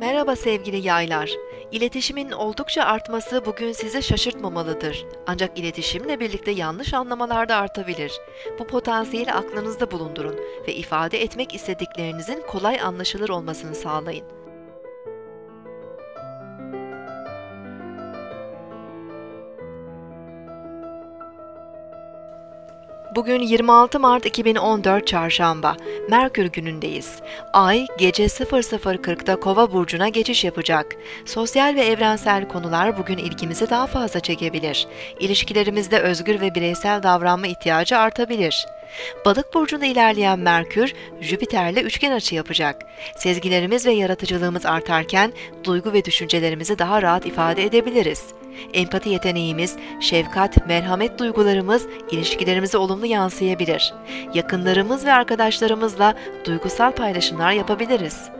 Merhaba sevgili yaylar. İletişimin oldukça artması bugün sizi şaşırtmamalıdır. Ancak iletişimle birlikte yanlış anlamalar da artabilir. Bu potansiyeli aklınızda bulundurun ve ifade etmek istediklerinizin kolay anlaşılır olmasını sağlayın. Bugün 26 Mart 2014 Çarşamba, Merkür günündeyiz. Ay gece 00.40'da Kova burcuna geçiş yapacak. Sosyal ve evrensel konular bugün ilgimizi daha fazla çekebilir. İlişkilerimizde özgür ve bireysel davranma ihtiyacı artabilir. Balık burcunda ilerleyen Merkür, Jüpiter'le üçgen açı yapacak. Sezgilerimiz ve yaratıcılığımız artarken duygu ve düşüncelerimizi daha rahat ifade edebiliriz. Empati yeteneğimiz, şefkat, merhamet duygularımız ilişkilerimize olumlu yansıyabilir. Yakınlarımız ve arkadaşlarımızla duygusal paylaşımlar yapabiliriz.